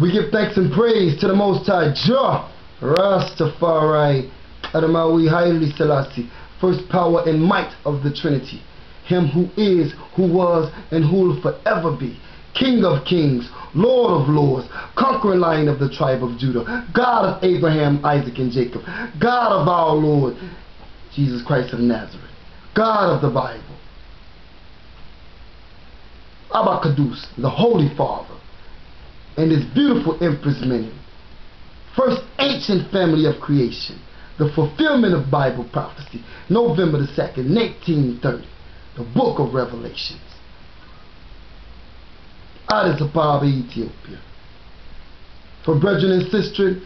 We give thanks and praise to the Most High Jah, Rastafari, Adamawi Haile Selassie, first power and might of the Trinity, Him who is, who was, and who will forever be, King of kings, Lord of lords, conquering lion of the tribe of Judah, God of Abraham, Isaac, and Jacob, God of our Lord, Jesus Christ of Nazareth, God of the Bible, Abba Kadus, the Holy Father, and his beautiful Empress Menen, first ancient family of creation, the fulfillment of Bible prophecy, November the 2nd, 1930, the book of Revelations. Addis Ababa, Ethiopia. For brethren and sisters,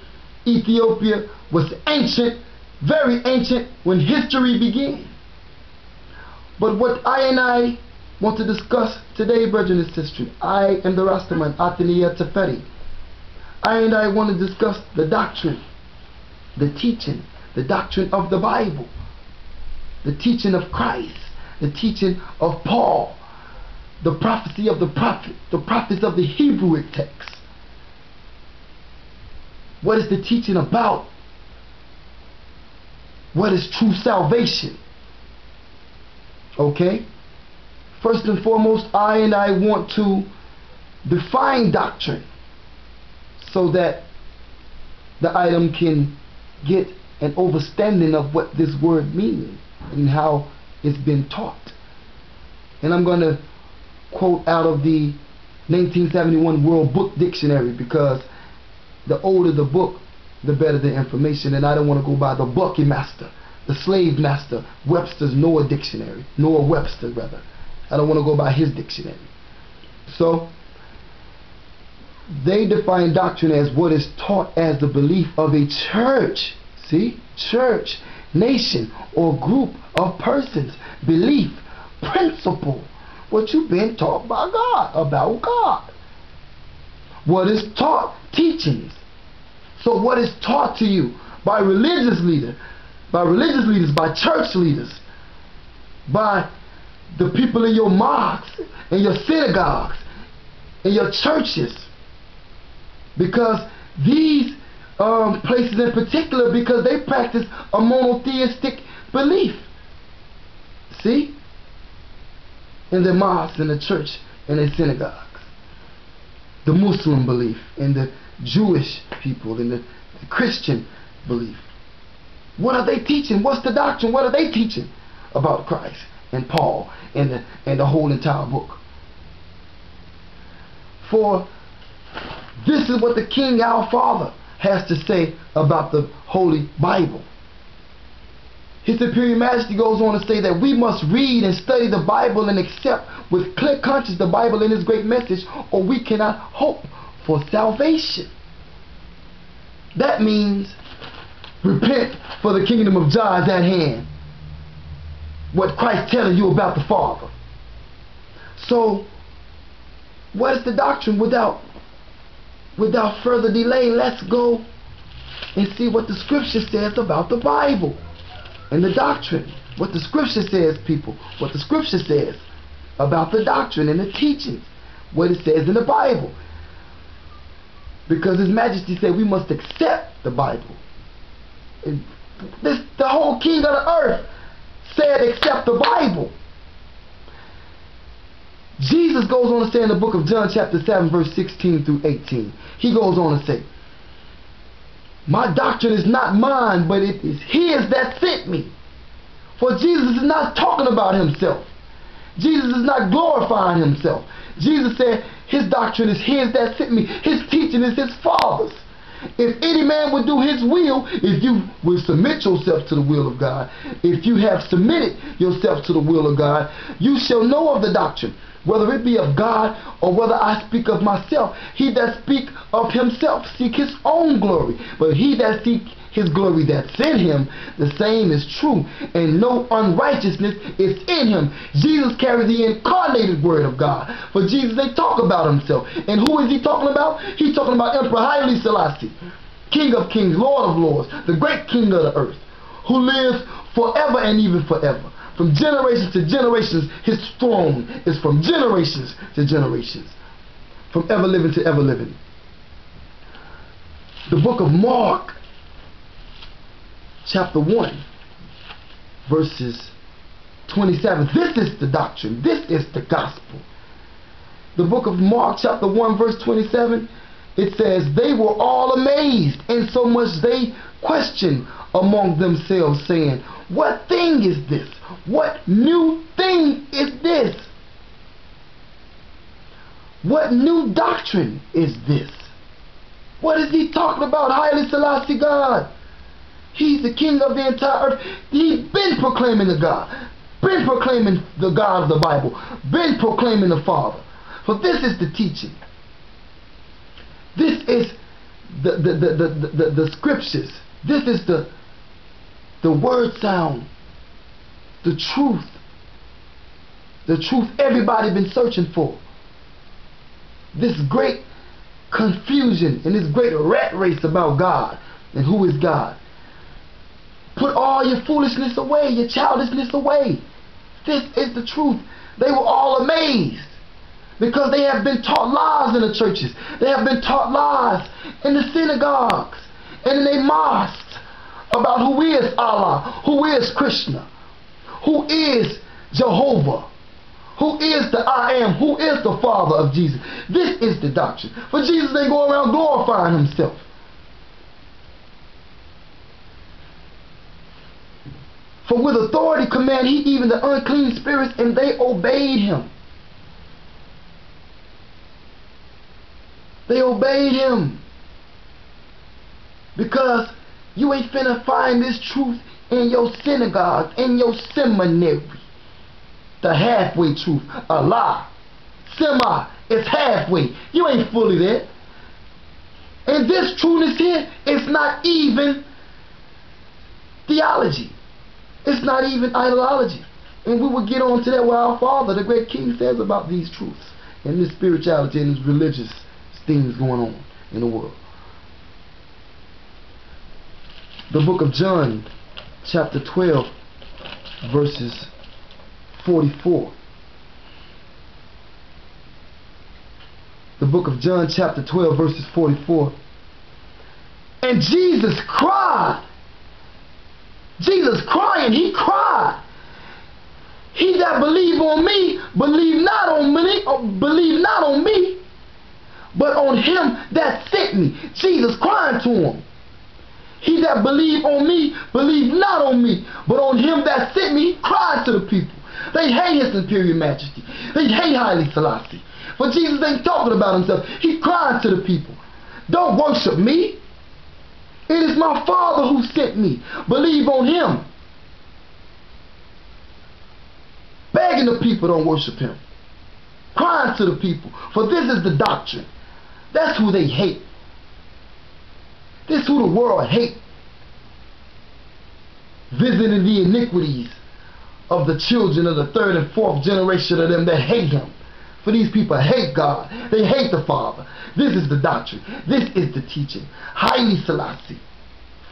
Ethiopia was ancient, very ancient, when history began. But what I and I want to discuss today, brethren and I am the Rastaman, Othinel Tafari. I and I want to discuss the doctrine, the teaching, the doctrine of the Bible, the teaching of Christ, the teaching of Paul, the prophecy of the prophet, the prophets of the Hebrew text. What is the teaching about? What is true salvation? Okay? First and foremost, I and I want to define doctrine so that the item can get an understanding of what this word means and how it's been taught. And I'm going to quote out of the 1971 World Book Dictionary because the older the book, the better the information. And I don't want to go by the Bucky Master, the slave master, Webster's Noah Dictionary, Noah Webster rather. I don't want to go by his dictionary. So they define doctrine as what is taught as the belief of a church. See? Church, nation, or group of persons. Belief, principle, what you've been taught by God, about God. What is taught? Teachings. So what is taught to you by religious leaders, by religious leaders, by church leaders, by the people in your mosques, in your synagogues, in your churches. Because these um, places in particular, because they practice a monotheistic belief. See? in the mosques, in the church, in the synagogues. The Muslim belief, in the Jewish people, in the, the Christian belief. What are they teaching? What's the doctrine? What are they teaching about Christ and Paul and the, and the whole entire book? For this is what the King, our Father, has to say about the Holy Bible. His Superior Majesty goes on to say that we must read and study the Bible and accept with clear conscience the Bible and His great message, or we cannot hope for salvation. That means repent, for the kingdom of God is at hand. What Christ telling you about the Father. So, what is the doctrine? Without, without further delay, let's go and see what the Scripture says about the Bible and the doctrine. What the scripture says, people. What the scripture says about the doctrine and the teachings. What it says in the Bible. Because His Majesty said we must accept the Bible. And this, the whole king of the earth said except the Bible. Jesus goes on to say in the book of John chapter 7 verse 16 through 18. He goes on to say, my doctrine is not mine, but it is his that sent me. For Jesus is not talking about himself. Jesus is not glorifying himself. Jesus said his doctrine is his that sent me. His teaching is his Father's. If any man would do his will, if you will submit yourself to the will of God, if you have submitted yourself to the will of God, you shall know of the doctrine whether it be of God or whether I speak of myself. He that speak of himself seek his own glory, but he that seek his glory that's in him, the same is true, and no unrighteousness is in him. Jesus carries the incarnated word of God. For Jesus, they talk about himself. And who is he talking about? He's talking about Emperor Haile Selassie, King of kings, Lord of lords, the great king of the earth, who lives forever and even forever. From generations to generations, his throne is from generations to generations. From ever living to ever living. The book of Mark, chapter 1, verses 27. This is the doctrine. This is the gospel. The book of Mark, chapter 1, verse 27, it says, They were all amazed, and so much they questioned among themselves, saying, What thing is this? What new thing is this? What new doctrine is this? What is he talking about? Haile Selassie God. He's the king of the entire earth. He's been proclaiming the God. Been proclaiming the God of the Bible. Been proclaiming the Father. For this is the teaching. This is the, the, the, the, the, the scriptures. This is the, the word sound. The truth. The truth everybody been searching for. This great confusion and this great rat race about God and who is God. Put all your foolishness away, your childishness away. This is the truth. They were all amazed because they have been taught lies in the churches. They have been taught lies in the synagogues and in their mosques about who is Allah, who is Krishna, who is Jehovah, who is the I am, who is the Father of Jesus. This is the doctrine. For Jesus ain't go around glorifying himself. For with authority command he even the unclean spirits, and they obeyed him. They obeyed him. Because you ain't finna find this truth in your synagogue, in your seminary. The halfway truth, a lie. Semi, it's halfway. You ain't fully there. And this trueness here is not even theology. It's not even ideology. And we will get on to that where our Father, the great King, says about these truths and this spirituality and these religious things going on in the world. The book of John, chapter 12, verses 44. The book of John, chapter 12, verses 44. And Jesus cried. Jesus crying, he cried. He that believe on me, believe not on me, believe not on me, but on him that sent me. Jesus crying to him. He that believe on me, believe not on me, but on him that sent me, cried to the people. They hate his imperial majesty. They hate Haile Selassie. But Jesus ain't talking about himself. He crying to the people. Don't worship me. It is my Father who sent me. Believe on him. Begging the people don't worship him. Crying to the people. For this is the doctrine. That's who they hate. This is who the world hate. Visiting the iniquities of the children of the third and fourth generation of them that hate him. For these people hate God. They hate the Father. This is the doctrine. This is the teaching. Haile Selassie.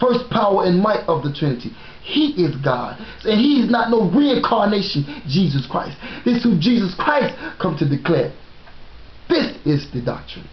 First power and might of the Trinity. He is God. And he is not no reincarnation, Jesus Christ. This is who Jesus Christ come to declare. This is the doctrine.